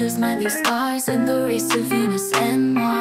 glitters might be stars In the race to Venus and Mars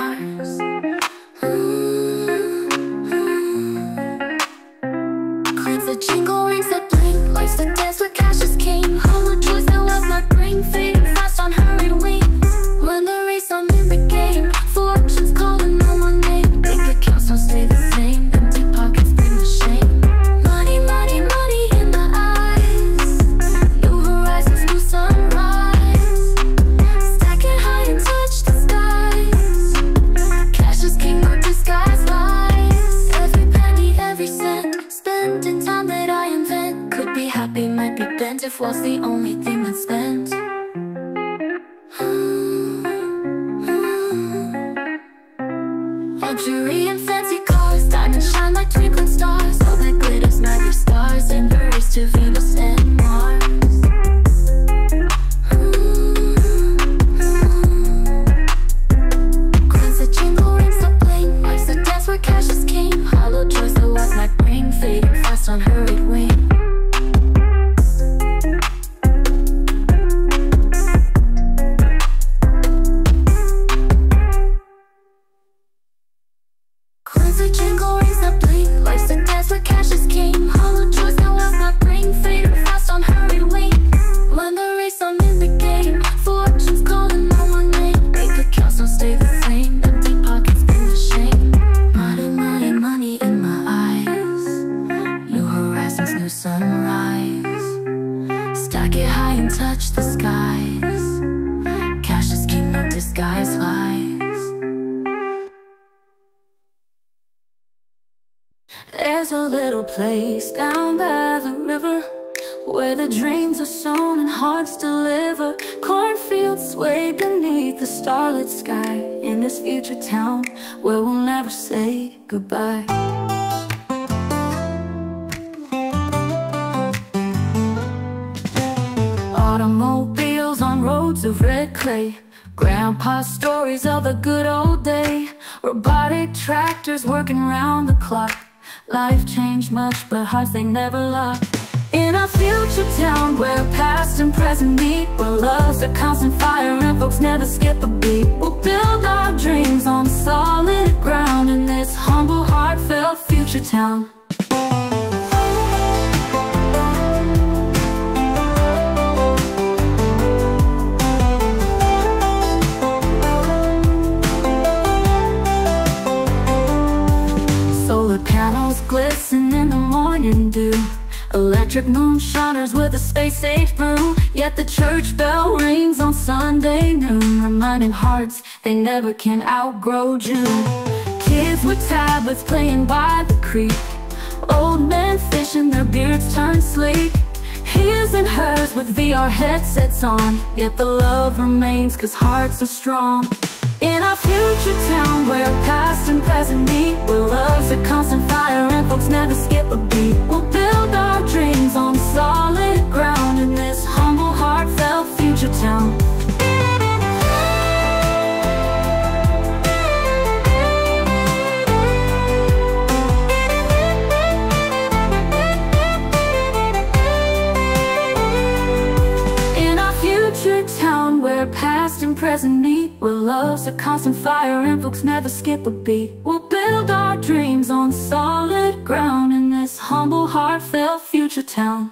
roads of red clay. Grandpa's stories of the good old day. Robotic tractors working round the clock. Life changed much, but hearts they never lock In a future town where past and present meet Where love's a constant fire and folks never skip a beat. We'll build our dreams on solid ground In this humble, heartfelt future town Electric moonshiners with a space-age brew Yet the church bell rings on Sunday noon Reminding hearts they never can outgrow June. Kids with tablets playing by the creek. Old men fishing, their beards turn sleek. His and hers with VR headsets on. Yet the love remains cause hearts are strong In our future town where past and present meet Where love's a constant fire and folks never skip a beat. We'll build our dreams on solid ground In this humble, heartfelt future town and present meet Where love's a constant fire and folks never skip a beat. We'll build our dreams on solid ground In this humble, heartfelt future town.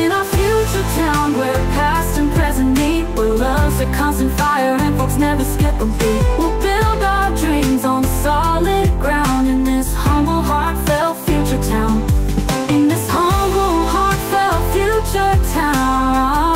In our future town where past and present meet Where love's a constant fire and folks never skip a beat. We'll build our dreams on solid ground In this humble, heartfelt future town. In this humble, heartfelt future town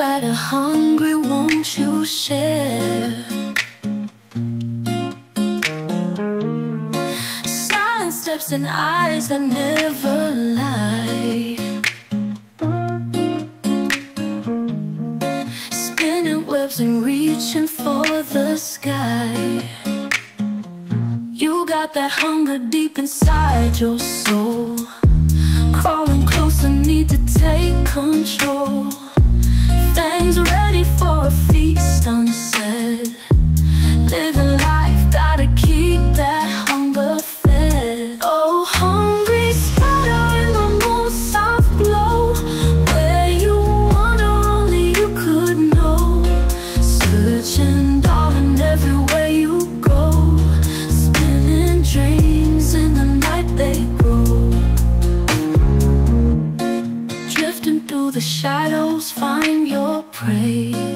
But a hungry, won't you share? Silent steps and eyes that never lie Spinning webs and reaching for the sky You got that hunger I'll pray.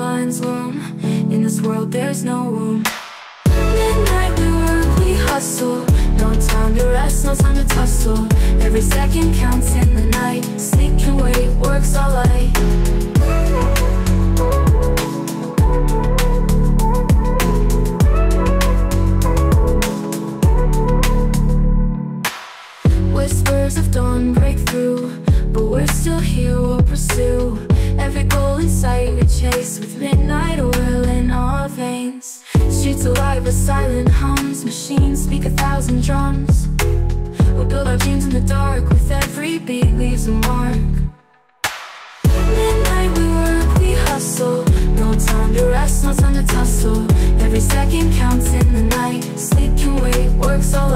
And deadlines loom In this world there's no room. Midnight we work, we hustle. No time to rest, no time to tussle. Every second counts in the night. Sleep can wait, work's all light Whispers of dawn break through But we're still here, we'll pursue Every goal in sight. We chase With midnight oil in our veins. Streets alive with silent hums. Machines speak a thousand drums. We'll build our dreams in the dark With every beat leaves a mark. Midnight we work, we hustle. No time to rest, no time to tussle. Every second counts in the night. Sleep can wait, work's all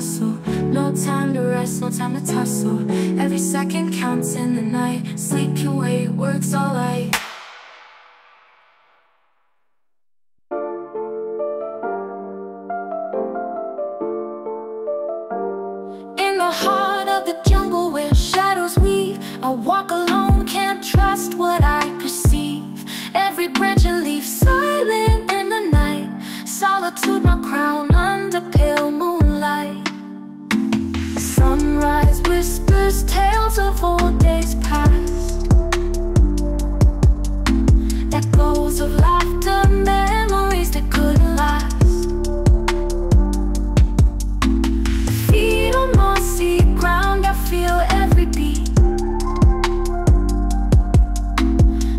hustle. No time to rest, no time to tussle. Every second counts in the night. Sleep can wait, work's all light In the heart of the jungle where shadows weave I walk alone, can't trust what I perceive. Every branch and leaf silent in the night. Solitude my crown tales of old days past Echoes of laughter, memories that couldn't last. Feet on mossy ground, I feel every beat.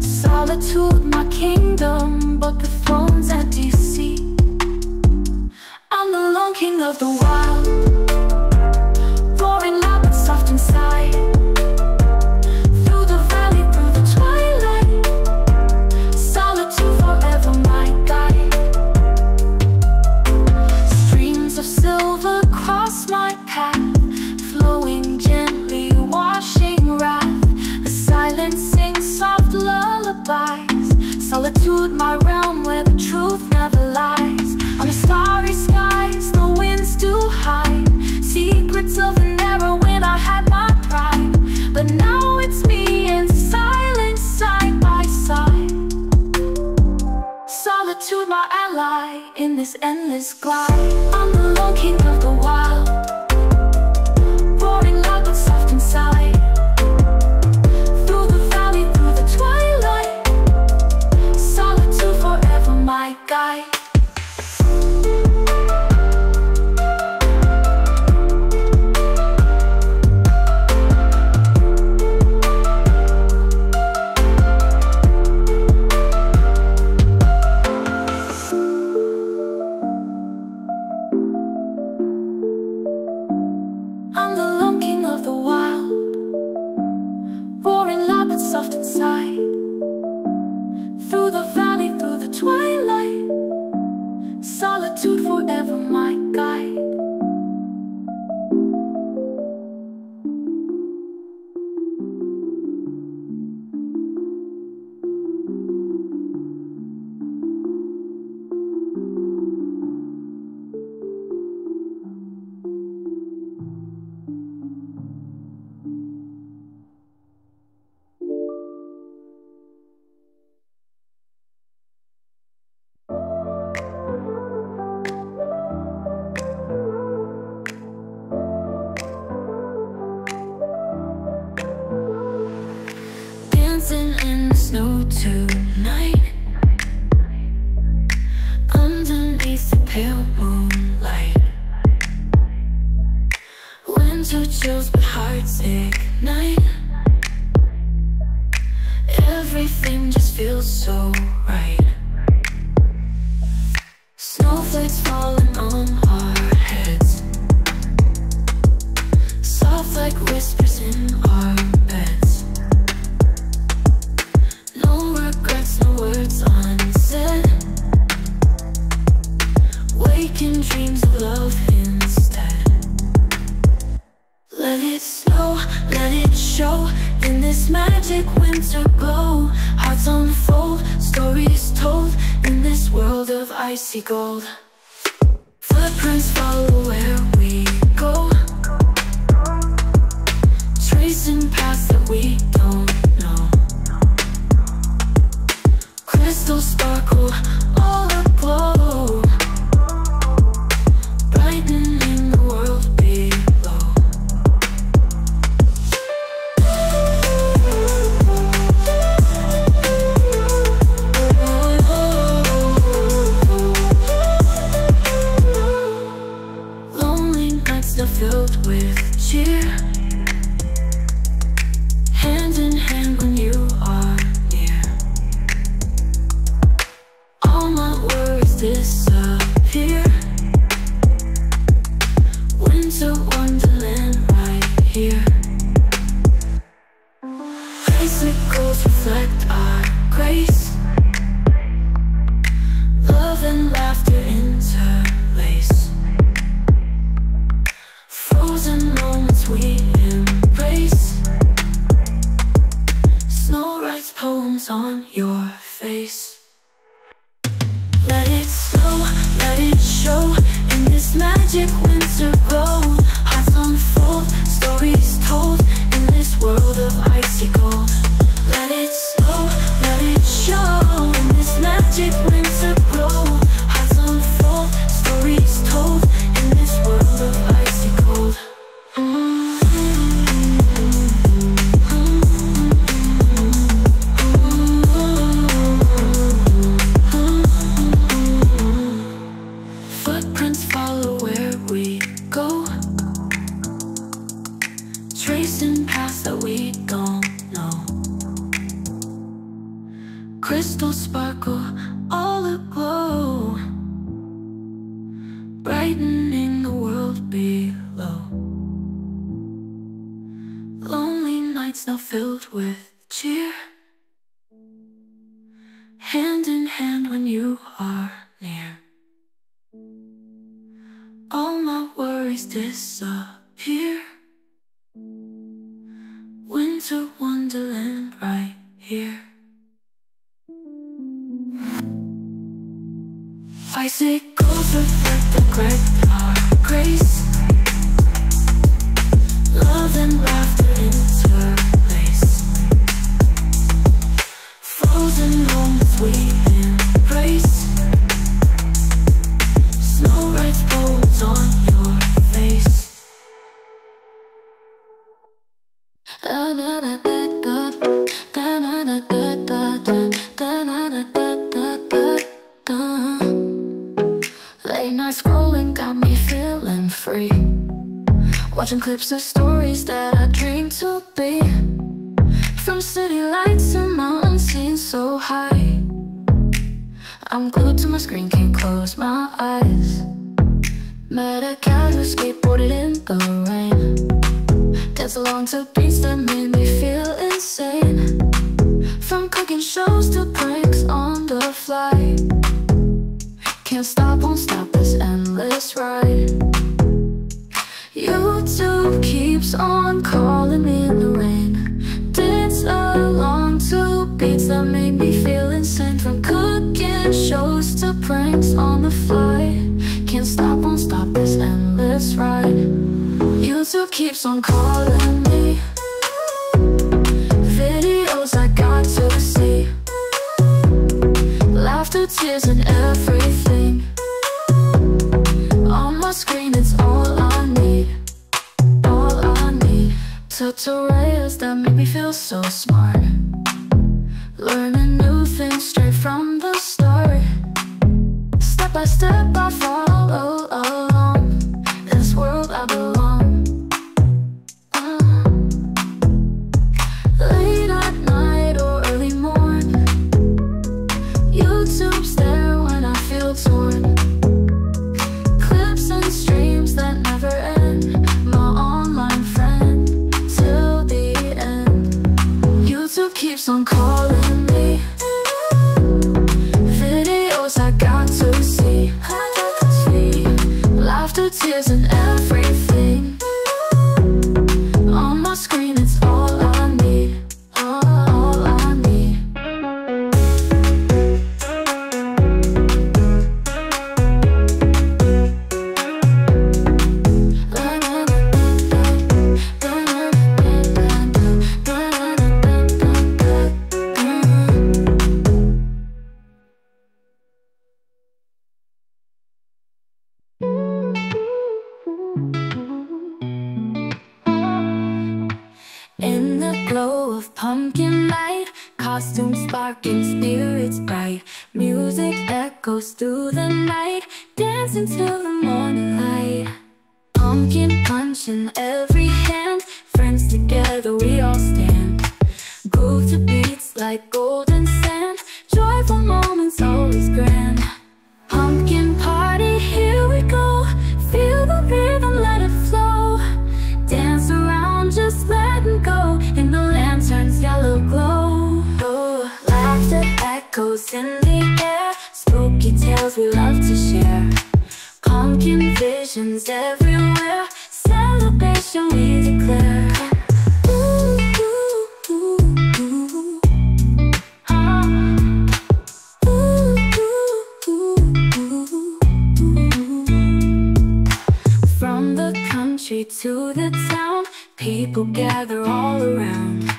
Solitude, my kingdom, but the throne's empty I'm the lone king of the wild so chills but hearts ignite. Everything just feels so right. Snowflakes falling on our heads. Soft like whispers in our I say go through the great power, grace keeps on calling me in the rain. Dance along to beats that make me feel insane. From cooking shows to pranks on the fly. Can't stop, won't stop this endless ride. YouTube keeps on calling me. Videos I got to see. Laughter, tears and everything. Such arrays that make me feel so smart. Learning new things straight from the start. Step by step I fall still keeps on calling me. sand. Joyful moments always grand. Pumpkin party, here we go. Feel the rhythm, let it flow. Dance around, just letting go. In the lantern's yellow glow. Oh, Laughter echoes in the air. Spooky tales we love to share. Pumpkin visions everywhere. Celebration we declare. street to the town. People gather all around.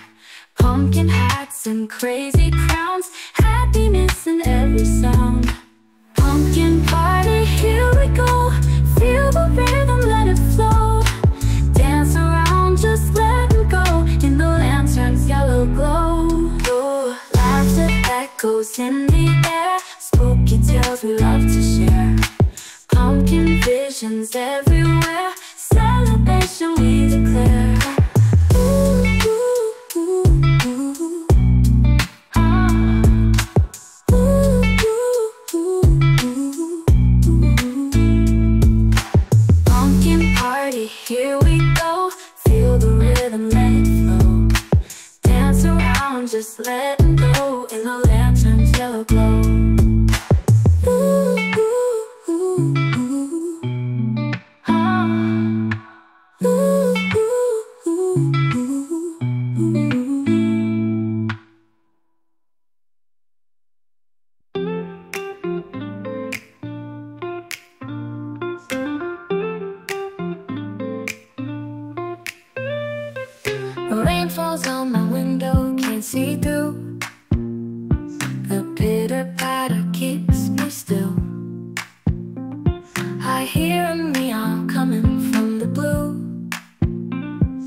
Pumpkin hats and crazy crowns. Happiness in every sound Pumpkin party, here we go. Feel the rhythm, let it flow. Dance around, just let it go. In the lantern's yellow glow. Ooh. Laughter echoes in the air. Spooky tales we love to share. Pumpkin visions everywhere passion we declare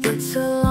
But so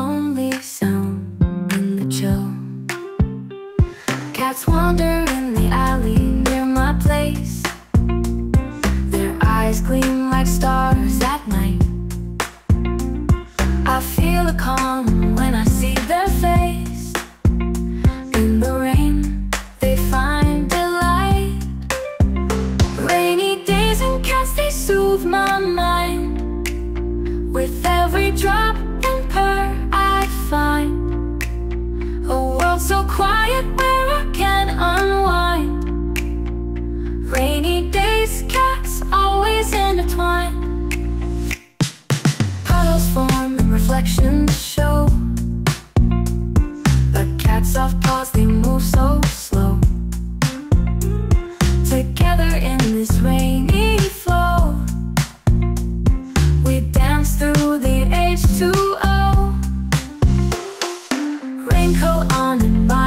raincoat on and my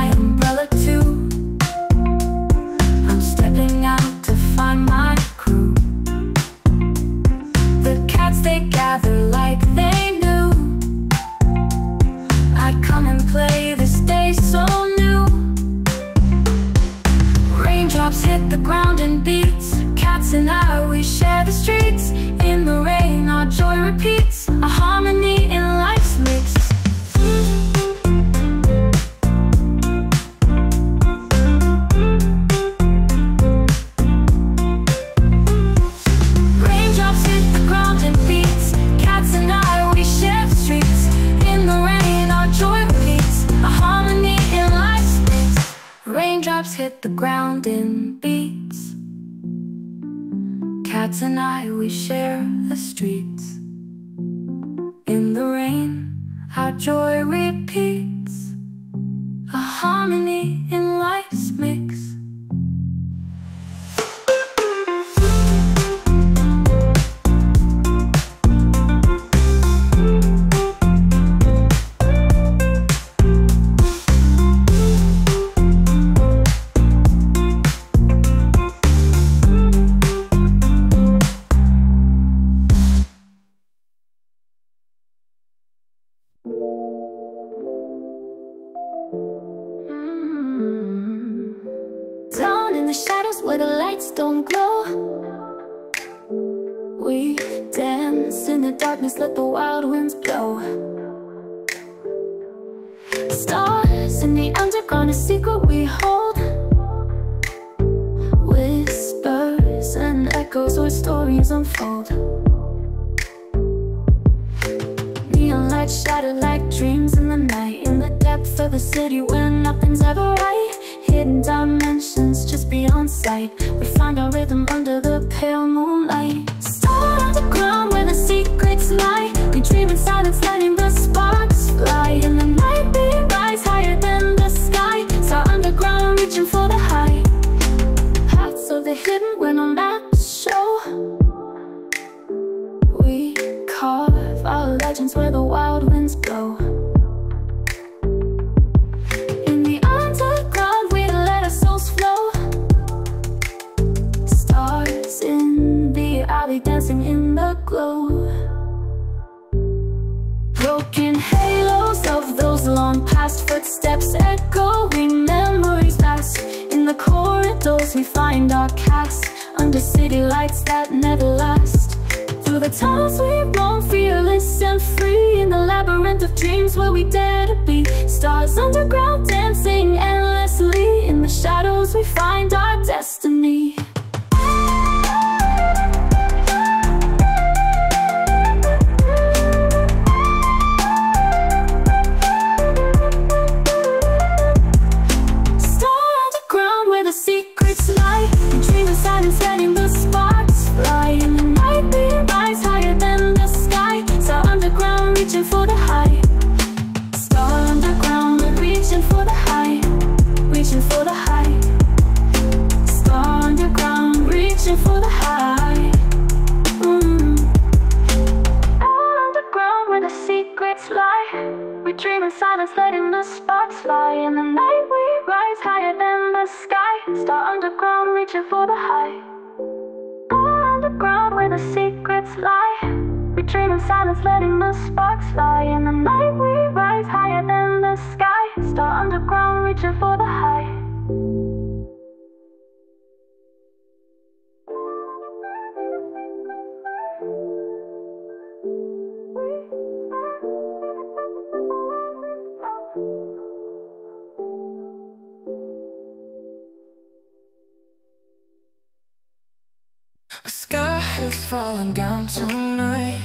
is falling down tonight.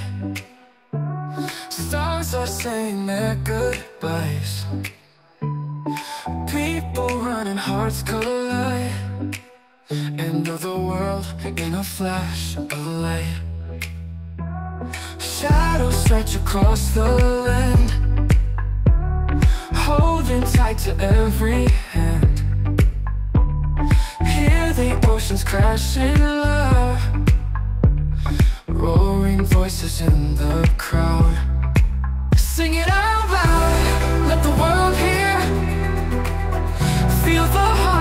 Stars are saying their goodbyes. People running, hearts collide. End of the world in a flash of light. Shadows stretch across the land. Holding tight to every hand. Hear the oceans crashing love roaring voices in the crowd. Sing it out loud, let the world hear. Feel the heart.